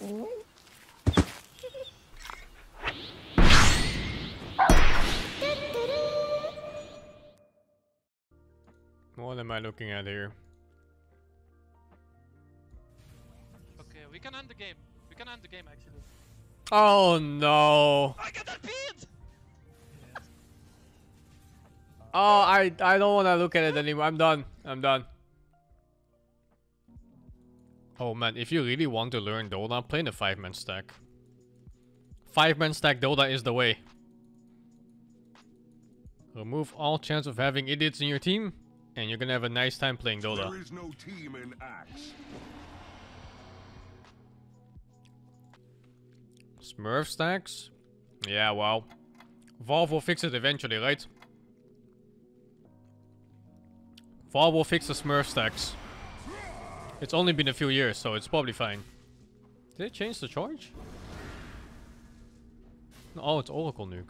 What am I looking at here? Okay, we can end the game. We can end the game actually. Oh no. I got that beat! Oh, I I don't want to look at it anymore. I'm done. I'm done. Oh man, if you really want to learn Dota, play in the 5-man stack. 5-man stack Dota is the way. Remove all chance of having idiots in your team, and you're gonna have a nice time playing Dota. There is no team in Axe. Smurf stacks? Yeah, well. Valve will fix it eventually, right? Valve will fix the Smurf stacks. It's only been a few years, so it's probably fine. Did they change the charge? Oh, it's Oracle Nuke.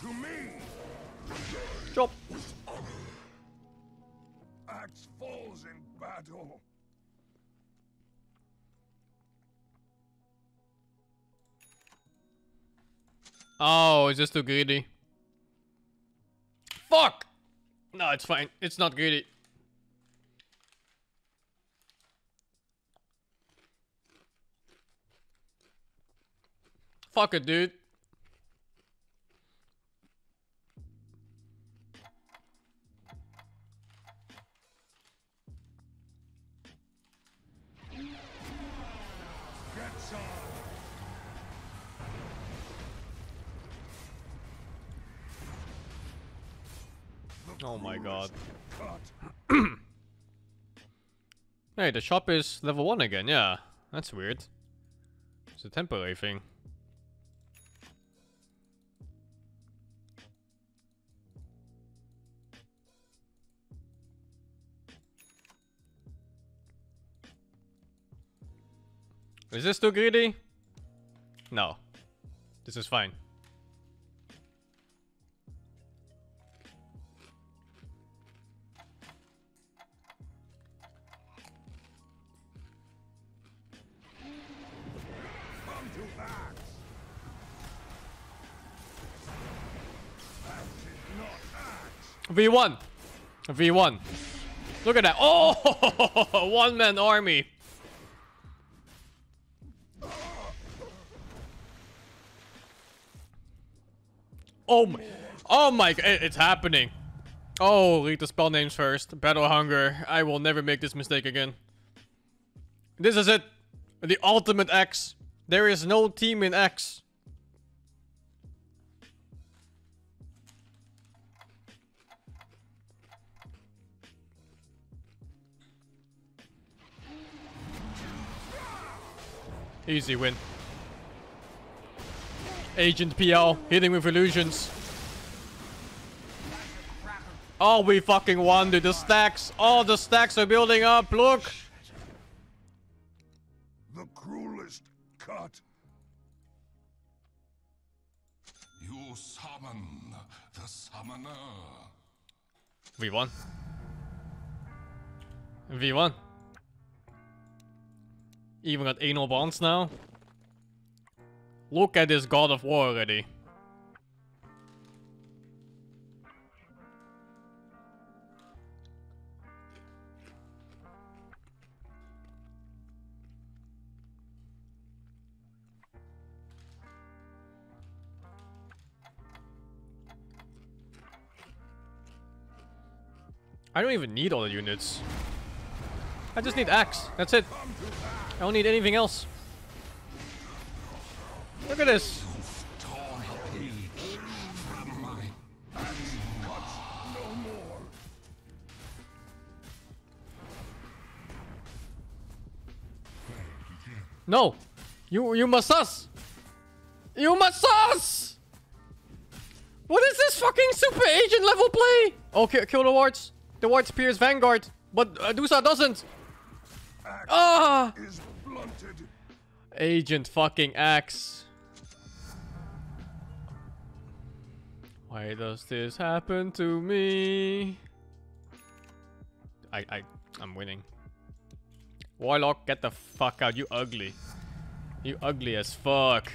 To me, Chop! Axe falls in battle. Oh, is this too greedy? No, it's fine. It's not greedy. Fuck it, dude. The shop is level 1 again, yeah. That's weird. It's a temporary thing. Is this too greedy? No. This is fine. V1! V1. Look at that. Oh! One man army. Oh my. Oh my. it- It's happening. Oh, read the spell names first. Battle Hunger. I will never make this mistake again. This is it. The ultimate Axe. There is no team in Axe. Easy win. Agent PL hitting with illusions. Oh, we fucking won, dude. The stacks. Oh, the stacks are building up. Look. The cruelest cut. You summon the summoner. We won. V1. Even got anal bonds now. Look at this God of War already. I don't even need all the units. I just need axe. That's it. I don't need anything else. Look at this. No You you must us! You must us! What is this fucking super agent level play? Okay, kill the wards. The wards pierce Vanguard, but uh, Dusa doesn't. Axe Ah! is blunted. Agent fucking Axe. Why does this happen to me? I, I, I'm winning. Warlock, get the fuck out. You ugly. You ugly as fuck.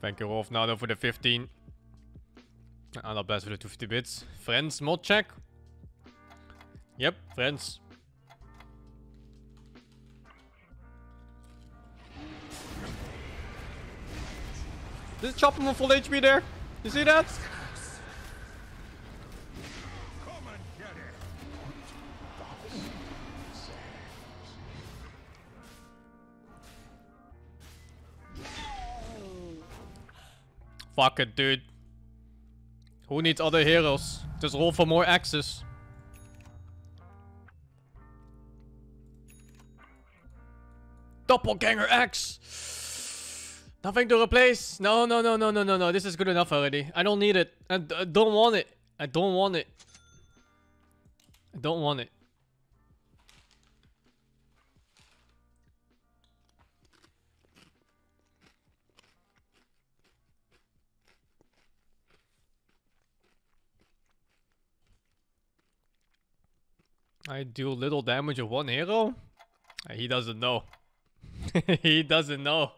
Thank you, Rolf Nado, for the 15. And not best for the 250 bits. Friends, mod check. Yep, friends. Just chop him on full HP there. You see that? Come and get it. Fuck it, dude. Who needs other heroes? Just roll for more axes. Doppelganger axe! Nothing to replace. No, no, no, no, no, no, no. This is good enough already. I don't need it. I don't want it. I don't want it. I don't want it. I do little damage of one hero? Uh, He doesn't know. he doesn't know.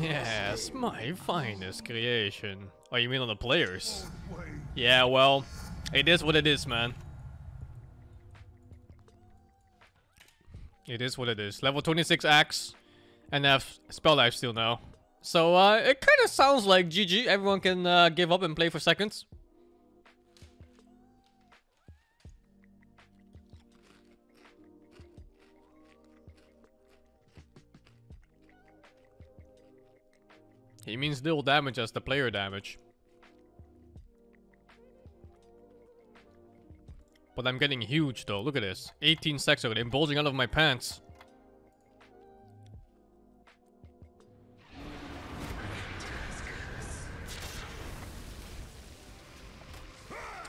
Yes, my finest creation. Oh, you mean on the players? Yeah, well, it is what it is, man. It is what it is. Level 26 axe, and have spell life steal now. So, uh, it kind of sounds like GG. Everyone can uh, give up and play for seconds. He means little damage as the player damage. But I'm getting huge though. Look at this. 18 stacks already. I'm bulging out of my pants.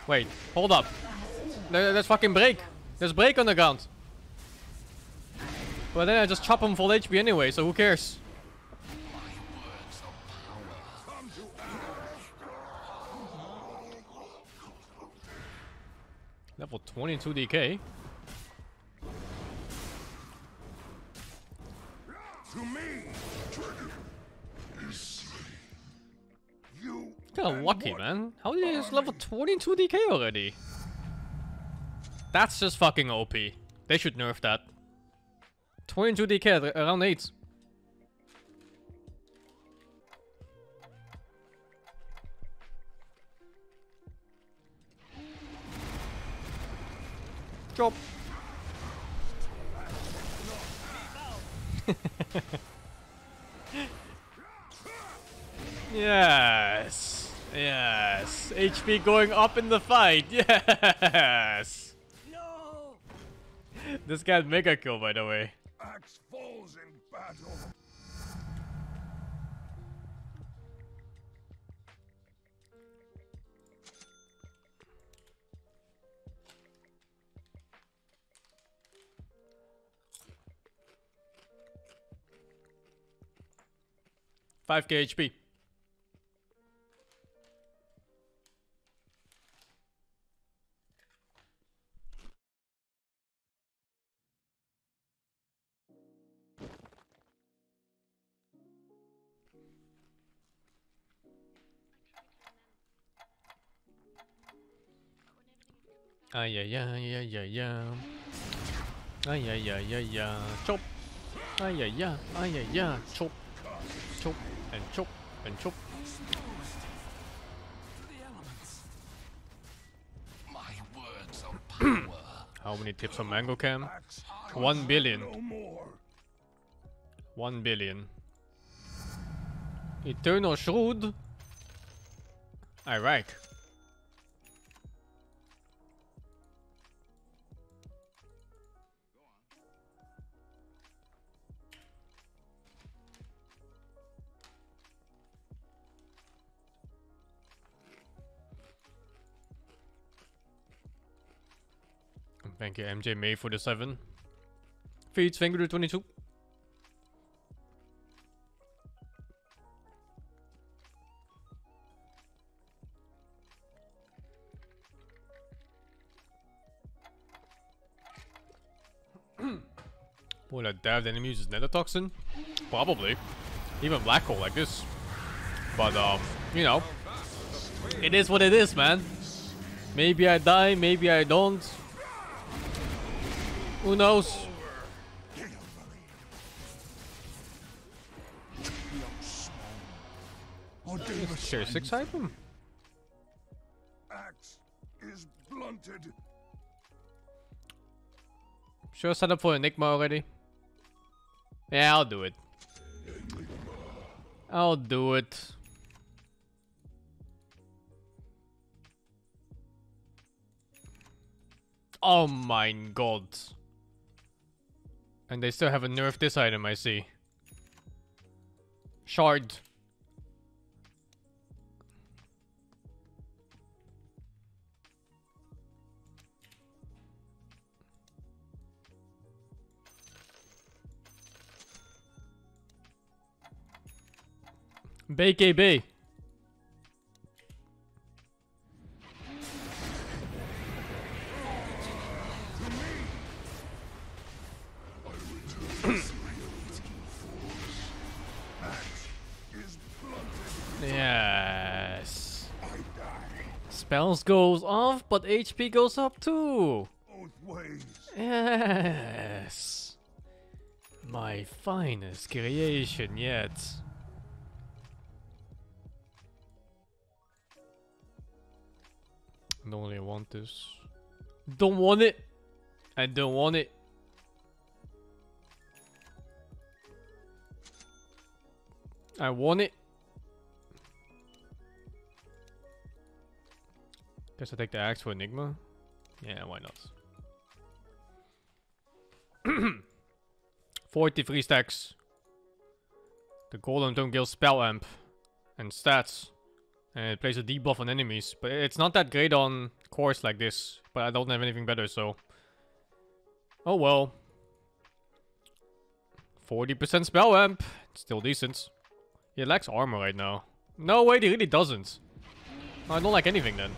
Wait, hold up. There, there's fucking break. There's break on the ground. But then I just chop him full HP anyway, so who cares? Level 22 DK. To me. You. Kinda lucky, man. How did he just level 22 DK already? That's just fucking OP. They should nerf that. 22 DK around 8. Job. yes. Yes. HP going up in the fight. Yes. No! This guy's mega kill, by the way. Axe falls in battle. Five K HP. Ay ay ay ay ay ay. Ay ay ay ay ay. Chop. Ay ay ay ay ay ay. Chop. Chop and chop and chop. The elements. My words of power. How many tips on Mango Cam? One billion. One billion. Eternal Shroud. Alright. Thank you, MJ May for the 7. Feeds, thank you to 22. Will that daft enemy uses Nethertoxin? Probably. Even Black Hole like this. But, um, you know. It is what it is, man. Maybe I die, maybe I don't. Who knows? Sure, six hype him. Axe is blunted. Sure, set up for Enigma already. Yeah, I'll do it. I'll do it. Oh my god. And they still haven't nerfed this item, I see. Shard. BKB. Spells goes off, but HP goes up too. Yes. My finest creation yet. Don't really want this. Don't want it. I don't want it. I want it. Guess I take the axe for Enigma. Yeah, why not? 43 stacks. The golem don't kill spell amp and stats. And it plays a debuff on enemies. But it's not that great on cores like this. But I don't have anything better, so. Oh well. 40% spell amp. Still decent. He lacks armor right now. No, wait, he really doesn't. I don't like anything then.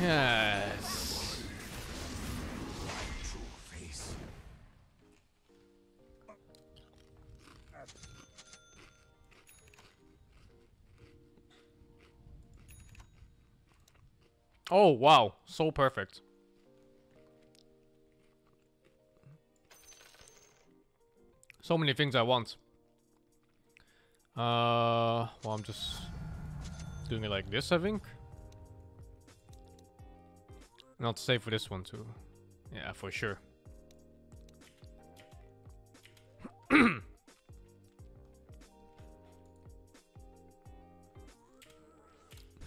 Yes. Oh, wow. So perfect. So many things I want. Uh, well, I'm just doing it like this, I think. Not safe for this one too. Yeah, for sure.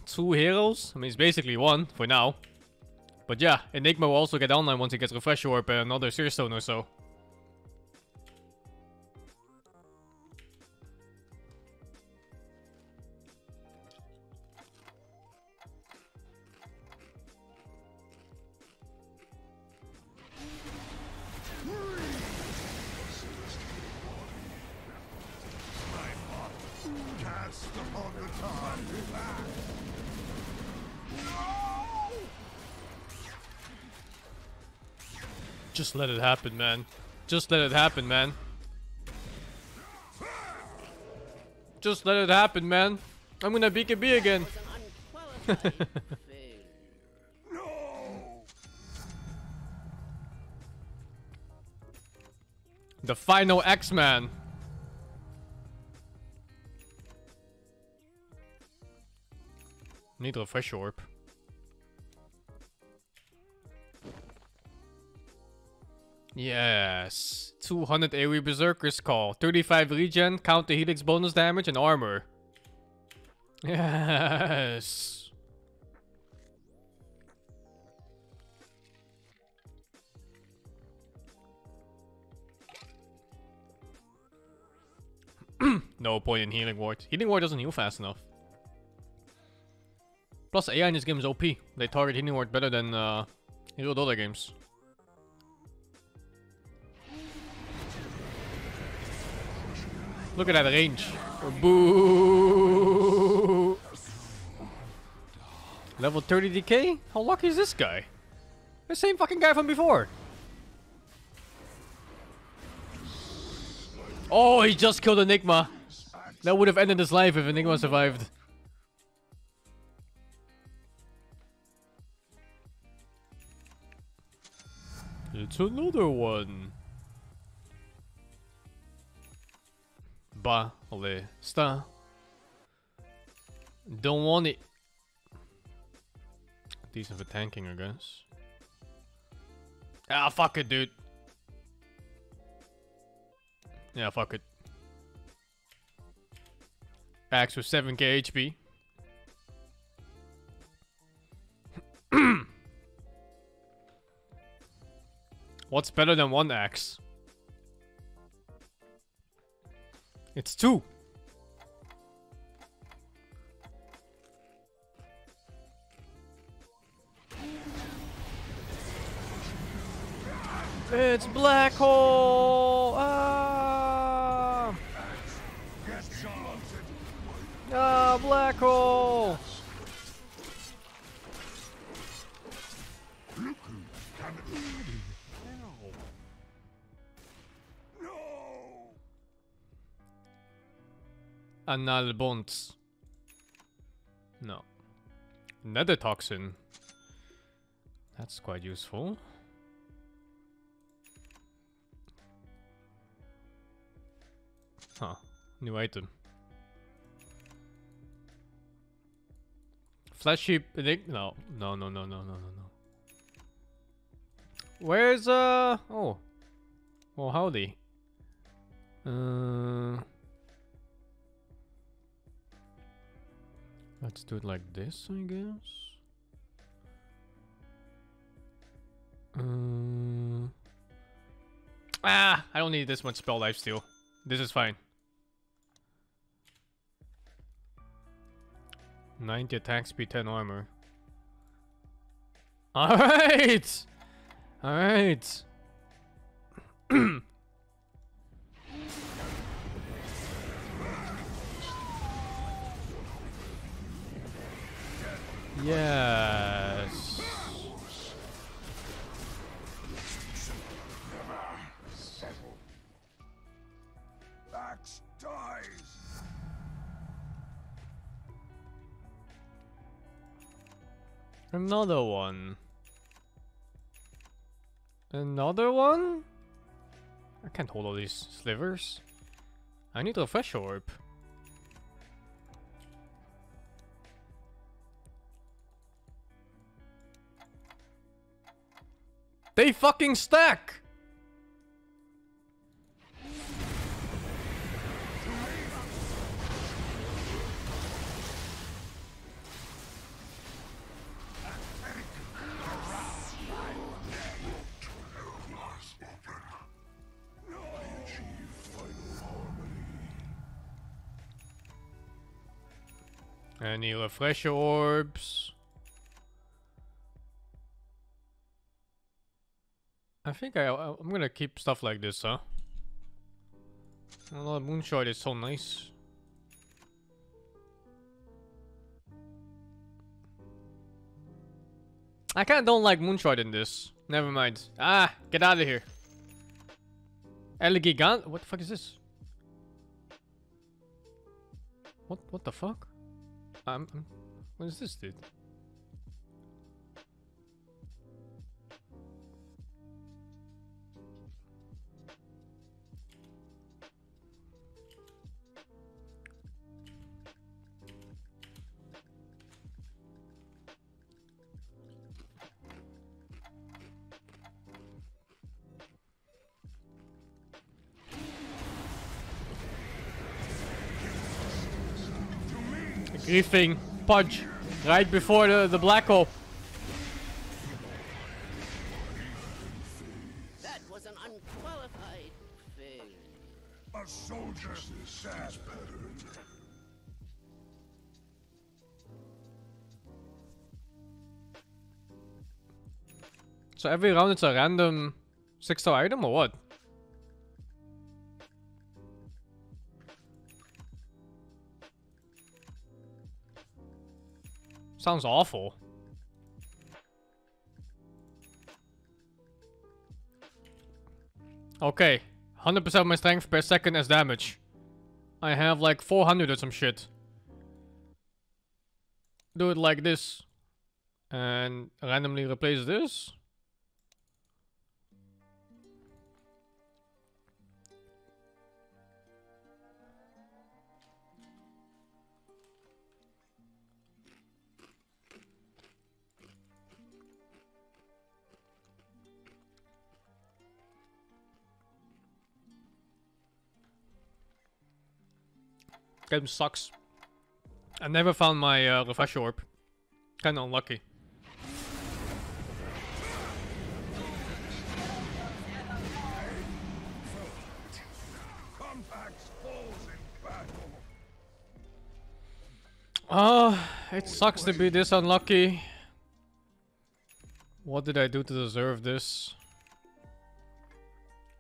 Two heroes? I mean, it's basically one for now. But yeah, Enigma will also get online once he gets Refresh Orb and another Seer Stone or so. Just let it happen, man. Just let it happen, man. Just let it happen, man. I'm gonna BKB again. The final X-Man. Need a fresh orb. Yes. 200 AoE Berserker's Call. 35 regen, counter helix bonus damage, and armor. Yes. No point in healing ward. Healing ward doesn't heal fast enough. Plus, AI in this game is OP. They target healing ward better than uh, real Dota games. Look at that range. Boo! Level 30 DK? How lucky is this guy? The same fucking guy from before. Oh, he just killed Enigma. That would have ended his life if Enigma survived. It's another one. Ballista. Don't want it. Decent for tanking, I guess. Ah, fuck it, dude. Yeah, fuck it. Axe with 7k HP. What's better than one axe? It's two. It's black hole. Ah, ah black hole. Anal bonds. No. Nether toxin. That's quite useful. Huh. New item. Sheep. No. No, no, no, no, no, no, no. Where's, uh. Oh. Well, howdy. Uh. Let's do it like this, I guess. Uh, ah, I don't need this much spell life steal. This is fine. 90 attack speed, 10 armor. Alright! Alright. yes. Dies. Another one. Another one? I can't hold all these slivers. I need a fresh orb. They fucking stack! Any refresher orbs? I think I, I'm gonna keep stuff like this, huh? Well, Moon Shard is so nice. I kinda don't like Moon Shard in this. Never mind. Ah, get out of here. El Gigant? What the fuck is this? What what the fuck? Um, what is this, dude? Griefing punch right before the, the black hole. That was an unqualified failure. A soldier said death. So every round it's a random six star item or what? Sounds awful. Okay, 100% of my strength per second as damage. I have like 400 or some shit. Do it like this. And randomly replace this. Game sucks. I never found my uh, refresh orb. Kinda unlucky. Oh, it sucks to be this unlucky. What did I do to deserve this?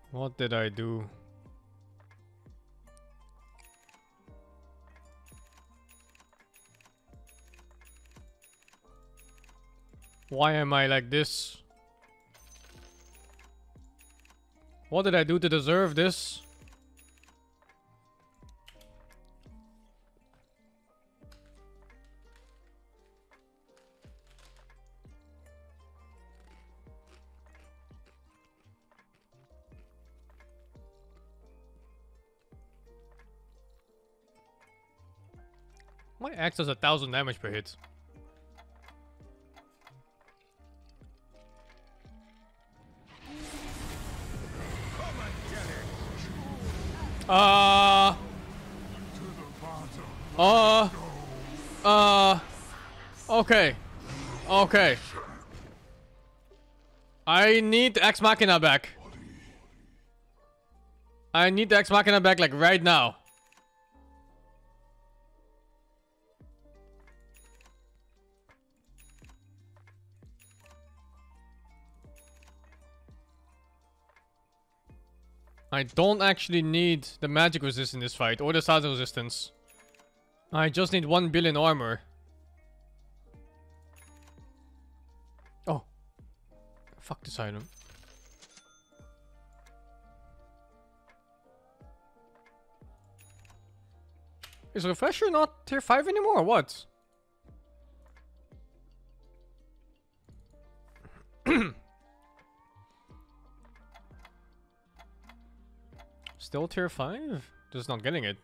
What did I do? Why am I like this? What did I do to deserve this? My axe does a thousand damage per hit. Uh. Uh. Uh. Okay. Okay. I need Ex Machina back. I need the Ex Machina back like right now. I don't actually need the magic resist in this fight or the status resistance. I just need 1 billion armor. Oh. Fuck this item. Is Refresher not tier 5 anymore or what? Still tier 5? Just not getting it.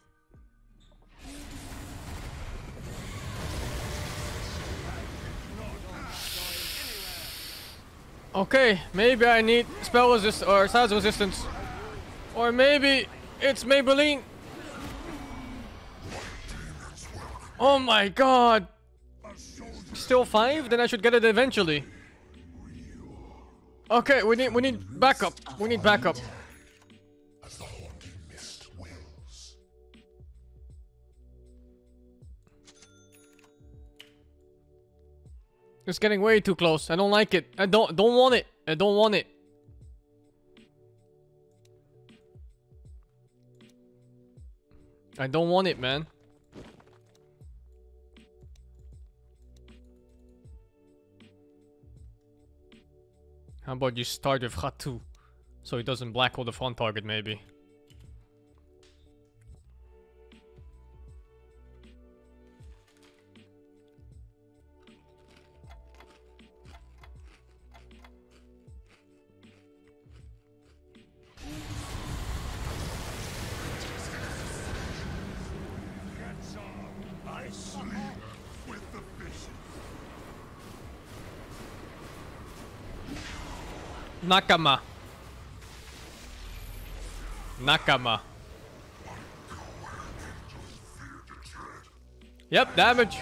Okay, maybe I need spell resist or size resistance. Or maybe it's Maybelline. Oh my god. Still 5? Then I should get it eventually. Okay, we need we need backup. We need backup. It's getting way too close. I don't like it. I don't don't want it. I don't want it. I don't want it, man. How about you start with Hatu? So he doesn't black hole the front target, maybe. Nakama. Nakama. Yep, damage.